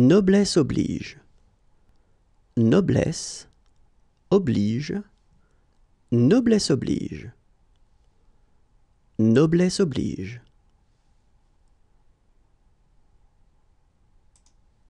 Noblesse oblige. Noblesse oblige. Noblesse oblige. Noblesse oblige.